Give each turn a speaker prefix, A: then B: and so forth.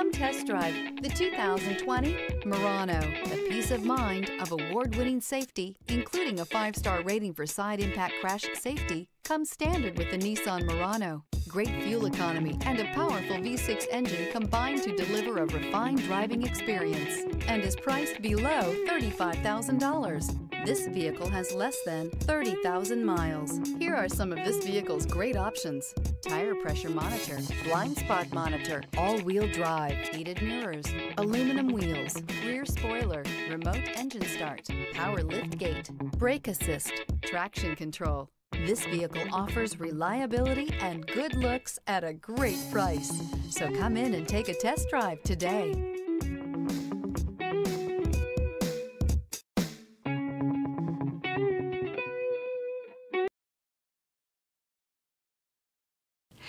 A: Come test drive the 2020 Murano. The peace of mind of award-winning safety, including a five-star rating for side impact crash safety, comes standard with the Nissan Murano. Great fuel economy and a powerful V6 engine combine to deliver a refined driving experience and is priced below $35,000. This vehicle has less than 30,000 miles. Here are some of this vehicle's great options. Tire pressure monitor, blind spot monitor, all-wheel drive, heated mirrors, aluminum wheels, rear spoiler, remote engine start, power lift gate, brake assist, traction control. This vehicle offers reliability and good looks at a great price. So come in and take a test drive today.